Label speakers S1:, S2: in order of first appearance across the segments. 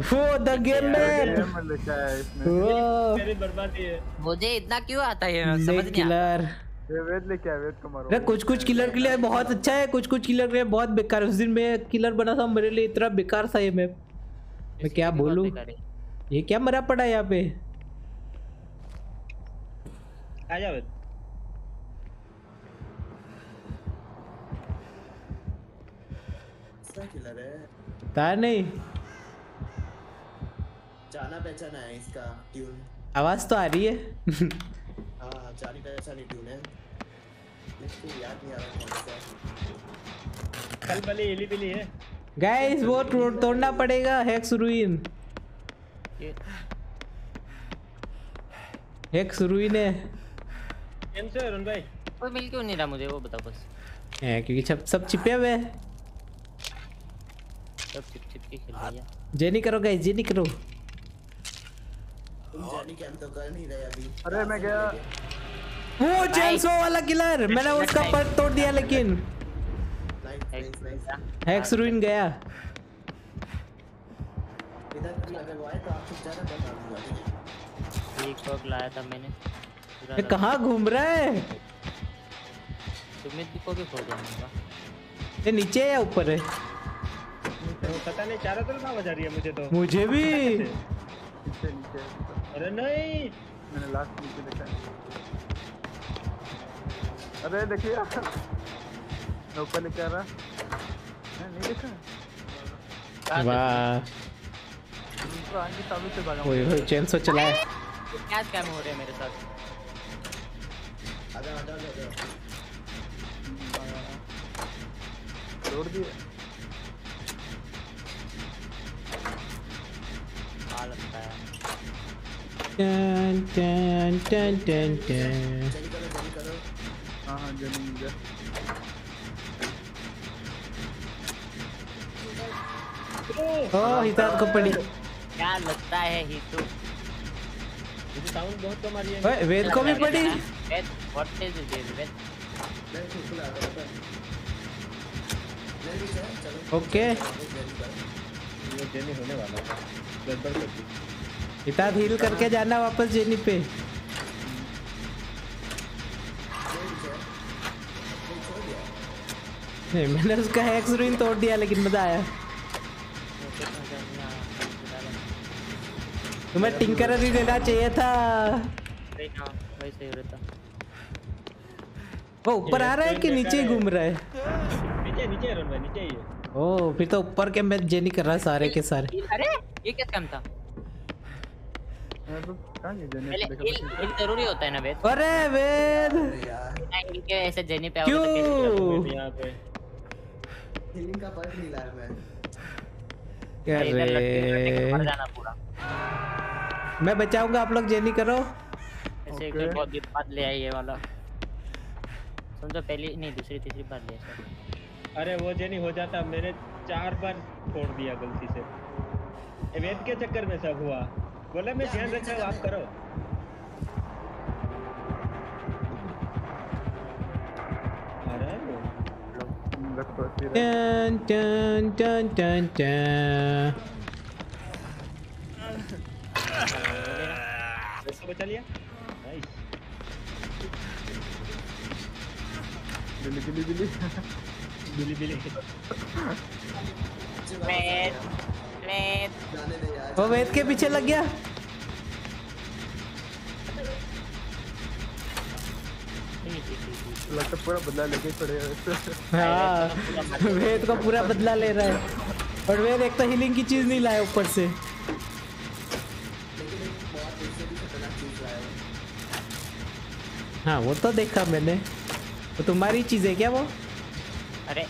S1: वो the game में वो
S2: मुझे इतना क्यों आता है? समझ नहीं आता।
S3: वेद लेके आया वेद को मारो।
S1: कुछ कुछ किलर के लिए बहुत अच्छा है कुछ कुछ किलर के लिए बहुत बेकार उस दिन मैं किलर बना था मेरे लिए इतना बेकार था ये मैप मैं क्या बोलूँ? ये क्या मरा पड़ा है यहाँ पे?
S4: आ
S5: किलर है।
S1: नहीं।
S5: जाना पहचाना है इसका ट्यून
S1: आवाज़ तो आ रही है।
S5: हाँ जानी पहचानी ट्यून है। इसको याद नहीं आ रहा कौन सा
S4: कल वाली इली बिली है।
S1: गाइस वो तोड़- तोड़ना पड़ेगा हेक्स रुइन हेक्स रुइन है।
S4: केम से अरुण भाई।
S2: कोई मिल क्यों नहीं रहा मुझे वो बताओ बस।
S1: है, क्योंकि सब सब छिपे हुए हैं।
S2: सब चिप चिप के खेल रही है।
S1: जेनी करो गाइस जेनी करो।
S5: तुम जानी कैम तो कर नहीं रहे अभी।
S3: अरे मैं गया।
S1: वो चेंसो वाला किलर मैंने उसका पर तोड़ दिया लेकिन। हेक्स रुइन गया।
S5: इधर अगर वो आए तो आप चुप जाना मैं दूँगा ठीक है?
S2: एक लाया था मैंने।
S1: ये कहाँ घूम रहा है?
S2: को खोल दूँगा
S1: ये नीचे है या ऊपर है?
S4: पता नहीं चारों तरफ़ आवाज़ आ रही है मुझे तो।
S1: मुझे भी।
S3: नीचे नीचे।
S4: अरे नहीं।
S3: मैंने लास्ट नीचे देखा है। अरे देखिए। मैं ऊपर लेके आ रहा। मैं नहीं देखा।
S1: वाह।
S3: तो आगे सामने से भागा।
S1: ओए ओए चेंसो चलाया
S2: क्या स्कैम हो रहे हैं मेरे साथ?
S5: आजा आजा आजा
S3: तोड़ दिए
S2: आ
S1: टन टन टन टन टन
S5: जल्दी करो जल्दी करो
S3: हाँ हाँ जनी मुझे
S1: ओ हिताब को पड़ी
S2: क्या लगता है ही तो
S4: मुझे साउंड बहुत कम आ रही है।
S1: ओए वेद को भी पड़ी
S2: Ved what is this Ved.
S5: खुद खुला चलो
S1: ओके।
S4: ये जेनी होने वाला है। गड़बड़ कर दी।
S1: हिताब हील करके जाना वापस जेनी पे।
S5: मैं भी
S1: नहीं मैंने उसका हेक्स रुइन तोड़ दिया लेकिन मज़ा आया। तुम्हें टिंकर ही देना चाहिए था।
S2: वैसे ही रहता
S1: वो ऊपर आ रहा है कि नीचे ही घूम रहा है?
S4: नीचे नीचे नीचे ही है।
S1: ओ फिर तो ऊपर के मैच जेनी कर रहा है सारे के सारे।
S2: अरे ये क्या स्कैम था
S3: मैं तो कहाँ गया जनी
S2: पहले
S3: देखा
S2: हिल हिल ज़रूरी होता है ना वेद
S1: अरे वेद
S2: के ऐसे जेनी पे
S1: क्यों
S4: यहाँ पे
S5: हीलिंग का नहीं लाया मैं
S2: जाना पूरा
S1: मैं बचाऊँगा आप लोग जेनी करो
S2: ऐसे
S3: Okay.
S2: बहुत दिन बाद ले आई ये वाला समझो पहली नहीं दूसरी तीसरी बार ले
S4: अरे वो जेनी हो जाता मेरे चार बार छोड़ दिया गलती से वेद के चक्कर में सब हुआ बोला मैं ध्यान रखा हूँ, आप करो। अरे
S3: रखो फिर
S1: टन टन टन टन टन
S4: वैसे बचा लिया नाइस
S3: बिल्ली। बिल्ली बिल्ली।
S4: बिली बिली
S2: वेद
S1: वो वेद के पीछे लग गया।
S3: लगता पूरा बदला लेके खड़े हैं।
S1: हाँ वेद को पूरा बदला ले रहा है। और वेद एक तो हीलिंग की चीज़ नहीं लाया ऊपर से।
S5: हूँ
S1: हाँ वो तो देखा मैंने। वो तुम्हारी चीज़ है क्या वो?
S2: अरे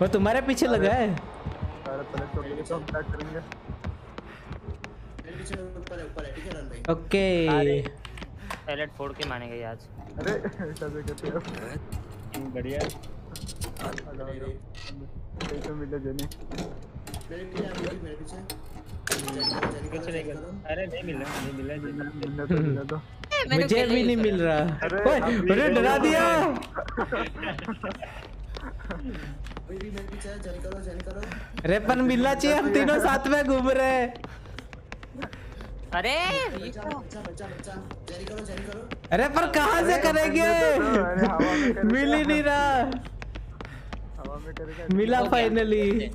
S1: वो तुम्हारे पीछे लगा है।
S3: तो
S1: ओके।
S2: पैलेट फोड़ के मानेंगे आज
S3: अरे हो।
S4: बढ़िया।
S3: तो मिले
S5: करो,
S4: नहीं अरे नहीं मिला नहीं मिला।
S3: तो तो।
S1: मुझे भी नहीं मिल रहा।
S3: अरे,
S1: अरे डरा दिया। पर मिलना चाहिए हम तीनों साथ में घूम रहे हैं।
S2: अरे!
S1: अरे पर कहाँ से करेंगे। मिल ही नहीं रहा। मिला फाइनली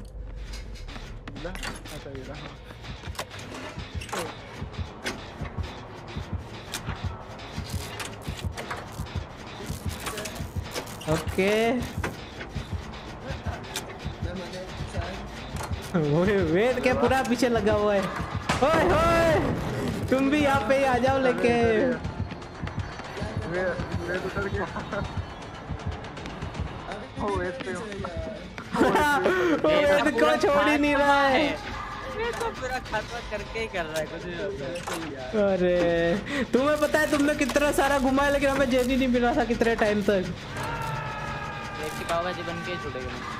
S1: ओके
S5: मैं शायद
S1: वो वेट के पूरा पीछे लगा हुआ है। ओए ओए तुम भी यहाँ पे आ जाओ लेके।
S3: वे वे उतर गया।
S5: अभी
S3: ओ वेट पे
S5: चले गया
S1: वो वेट को छोड़ ही नहीं रहा है।
S2: तो करके ही कर रहा है कुछ।
S1: अरे तुम्हें पता है तुमने कितना सारा घुमाया लेकिन हमें जेनी नहीं मिला था कितने टाइम तक।
S2: पाव भाजी बन के छूटेगा।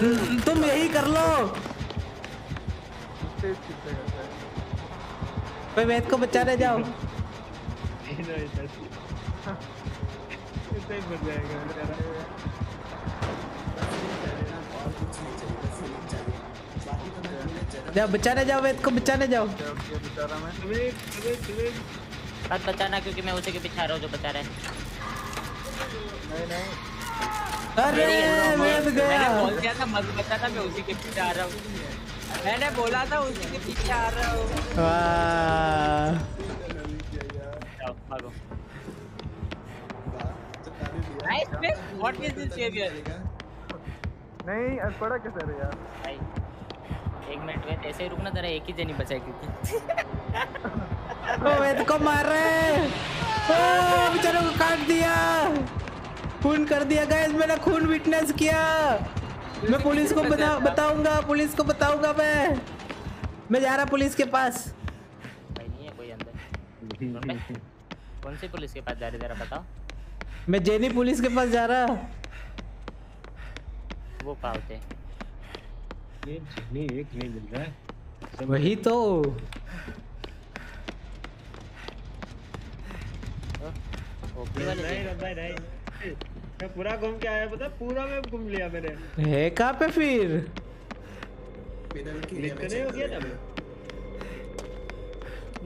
S1: तुम यही कर लो।
S3: है
S1: भाई वेद को बचाने जाओ जाओ बचाने जाओ वेद को बचाने जाओ
S2: मत बचाना क्योंकि मैं उसी के पीछे आ रहा हूँ जो बचा रहा है।
S3: नहीं नहीं।
S1: अरे
S2: मैंने
S1: गया।
S2: बोल दिया था मत बचाना मैं उसी के पीछे आ रहा हूँ। मैंने बोला था उसी के पीछे आ रहा हूँ।
S1: वाह।
S2: भागो
S5: तो?
S3: नहीं आज पड़ा कैसे रे यार?
S2: भाई एक मिनट में ऐसे ही रुकना जरा एक ही जनी बचा क्योंकि।
S1: ओ वेद को मार रहे ओ बेचारे को काट दिया। खून कर दिया गैस मैंने खून विटनेस किया। मैं पुलिस को बता बताऊँगा पुलिस को बताऊँगा मैं। मैं जा रहा पुलिस के पास।
S2: भाई नहीं है कोई अंदर। कौन सी पुलिस के पास जा रहे जरा बताओ।
S1: मैं जेनी पुलिस के पास जा रहा।
S2: वो होते
S4: ये नहीं एक नहीं मिल रहा है।
S1: वही तो।
S2: ओपी वाले
S4: नहीं। नहीं मैं पूरा घूम के आया पता पूरा मैं घूम लिया मैंने।
S1: है कहाँ पे फिर?
S5: मिडल की
S4: नहीं हो गया ना मैं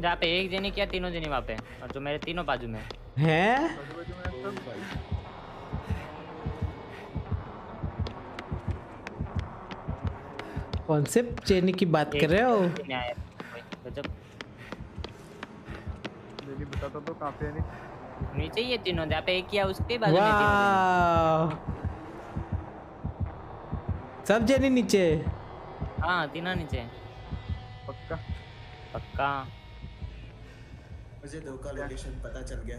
S2: जहाँ पे एक जनी किया तीनों जनी वहाँ पे। और जो मेरे तीनों बाजू में।
S1: है? कौन से जेनी की बात कर रहे हो?
S2: गजब।
S3: बताता तो कहाँ पे है नहीं।
S2: नीचे ये तीनों जहाँ पे एक किया उसके बाजू में तीनों
S1: सब जेनी नीचे।
S2: हाँ तीनों नीचे।
S3: पक्का?
S2: पक्का।
S5: मुझे दो का लोकेशन पता चल गया।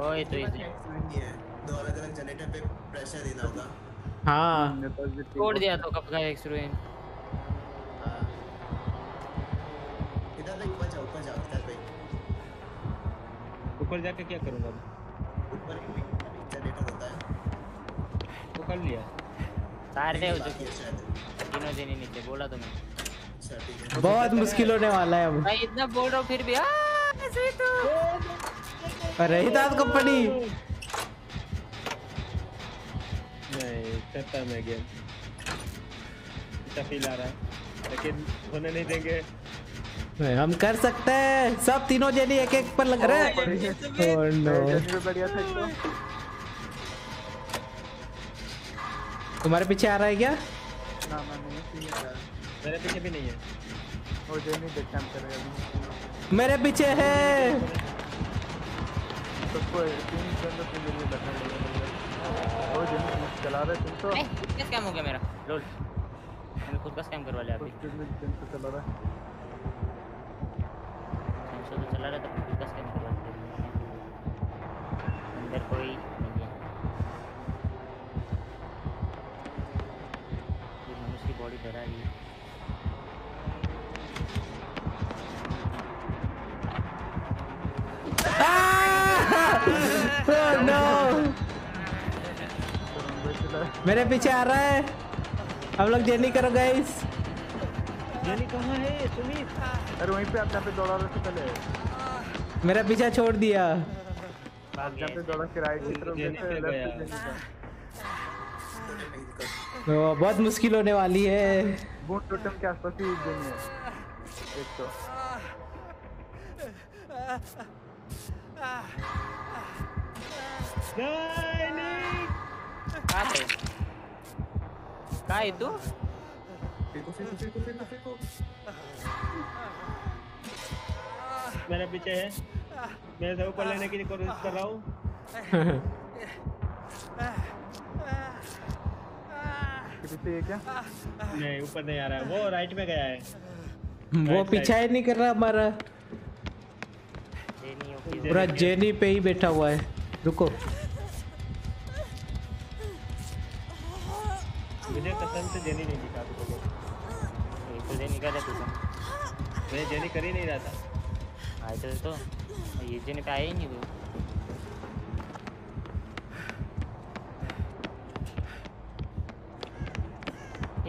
S2: ओए तो इसे
S5: दो अलग अलग जनरेटर पे प्रेशर देना होगा।
S1: हाँ।
S2: तोड़ दिया तो कब का
S5: हाँ। इधर पे ऊपर जाओ ऊपर जाओ इधर पे
S4: ऊपर जाके क्या करूँगा?
S5: ऊपर जनरेटर होता है।
S4: वो कर लिया।
S2: सारे हो चुके
S5: है।
S2: तीनों जनी नीचे बोला तो मैं
S5: अच्छा है।
S1: बहुत मुश्किल होने वाला है अब।
S2: भाई इतना बोल रहा हूँ फिर भी। "आ, ऐसे तो।
S1: रही दाद को
S4: करता मैं गेम। अच्छा फील आ रहा है। लेकिन होने नहीं देंगे।
S1: नहीं, हम कर सकते हैं। सब तीनों जेनी एक एक पर लग रहे हैं। Oh
S3: बढ़िया था एकदम
S1: तुम्हारे पीछे आ रहा है क्या?
S3: ना ना नहीं
S4: मेरे पीछे भी नहीं है।
S3: वो जर्नी देख कैंप करेगा अभी।
S1: मेरे पीछे है।
S3: सबको तीन जर्नी तुम तो
S2: खुद का स्कैम हो गया मेरा लोल मैंने खुद का स्कैम करवा लिया अभी
S3: कुछ में दिन से चला रहा है
S2: सैमसंग तो चला रहा था खुद का स्कैम करवा लिया अंदर कोई
S1: मेरे पीछे आ रहा है। हम लोग जेनी करो गाइस
S4: जेनी कहाँ है सुमित?
S3: अरे वहीं पे आप जहाँ पे दौड़ा रहे थे पहले।
S1: मेरा पीछा छोड़ दिया।
S3: जहाँ पे
S2: गया
S3: दौड़ा के राइट की तरफ़
S1: तो बहुत मुश्किल होने वाली है।
S3: बूट टोटम के आसपास ही है। एक तो।
S2: पे कहाँ है तू
S5: फेंको फेंको फेंको फेंको फेंको
S4: मेरे पीछे है। मैं इसे ऊपर लेने की कोशिश कर रहा हूँ।
S3: पीछे ये क्या?
S4: नहीं ऊपर नहीं आ रहा है। वो राइट में गया है।
S1: वो पीछा ही नहीं कर रहा हमारा।
S2: ये नहीं होगी
S1: पूरा जेनी पे ही बैठा हुआ है। रुको।
S4: मैं जेनी कर ही नहीं रहा था।
S2: तो। ये जने पे आया ही नहीं तू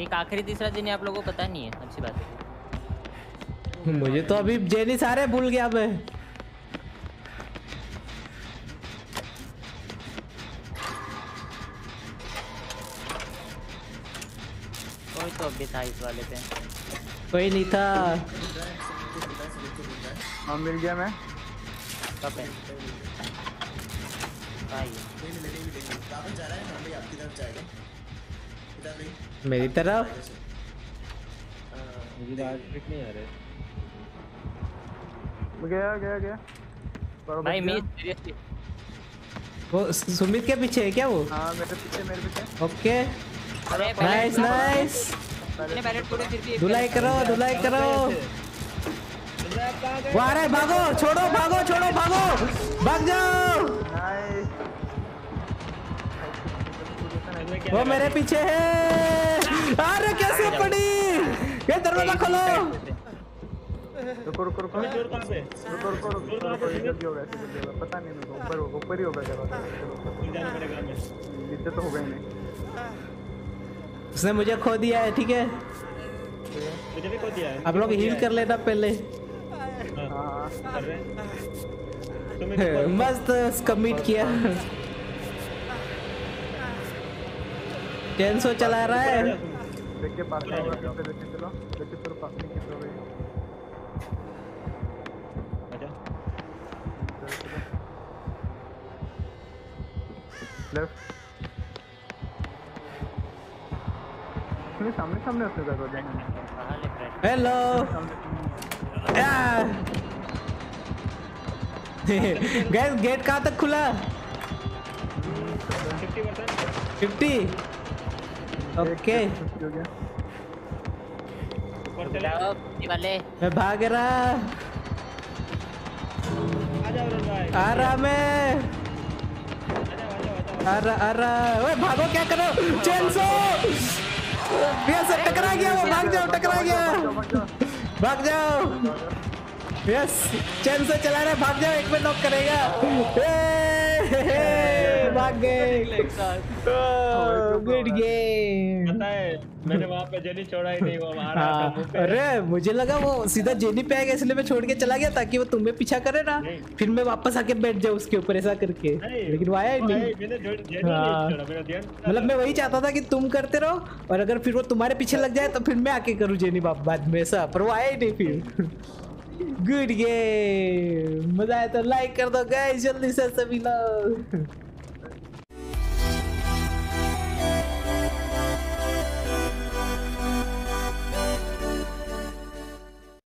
S2: एक आखिरी तीसरा दिन आप लोगों को पता नहीं है अच्छी बात है।
S1: मुझे तो अभी जेनी सारे भूल गया मैं।
S2: कोई तो अभी था इस वाले पे।
S1: कोई नहीं था।
S3: हाँ मिल गया मैं।
S2: कब है?
S1: मेरी तरफ़?
S4: मुझे आज फिट नहीं आ रहे
S3: गया। गया गया
S2: भाई सीरियसली
S1: वो सुमित के पीछे है क्या वो?
S3: हाँ मेरे पीछे मेरे पीछे।
S1: ओके। नाइस नाइस धुलाई करो धुलाई करो। है भागो छोड़ो भागो छोड़ो भागो। भाग जाओ। वो मेरे पीछे है। अरे कैसे पड़ी? ये दरवाज़ा खोलो।
S3: रुको रुको रुको। रुको रुको रुको। जल्दी होगा पता नहीं मेरे ऊपर होगा ऊपर ही होगा
S4: हमें।
S3: नीचे तो होगा ही नहीं।
S1: उसने मुझे खो दिया है ठीक है?
S4: मुझे भी खो दिया है।
S1: आप लोग हील कर लेना पहले। मस्त कमिट किया। टेंसो चला रहा है।
S3: देखिए पास में होगा यहाँ पे देखिए चलो। देखिए चलो पास में किस लेफ़्ट सामने सामने उसने
S1: हेलो गैस गेट कहाँ तक खुला?
S4: फिफ्टी।
S1: ओके। मैं भाग रहा।
S4: आ
S1: रहा मैं
S4: आ
S1: रहा आ रहा ओए, भागो, क्या करो? चेंसो यस टकरा गया, वो भाग जाओ, टकरा गया। भाग जाओ। यस चैन से चला रहा भाग जाओ एक में नॉक करेगा। भाग गए। गुड गेम
S4: पता है मैंने वहाँ पे जेनी छोड़ा ही नहीं वो आ
S1: हाँ। अरे मुझे लगा वो सीधा जेनी पे आएगा इसलिए मैं छोड़ के चला गया ताकि वो तुम्हें पीछा करे ना। फिर मैं वापस आके बैठ जाऊँ उसके ऊपर ऐसा करके। लेकिन वो आया ही नहीं। हाँ। मतलब मैं वही चाहता था कि तुम करते रहो और अगर फिर वो तुम्हारे पीछे लग जाए तो फिर मैं आके करूँ जेनी बाप बाद में ऐसा पर वो आया ही नहीं फिर। गुड गेम मज़ा आया तो लाइक कर दो गाइस जल्दी से सभी लोग।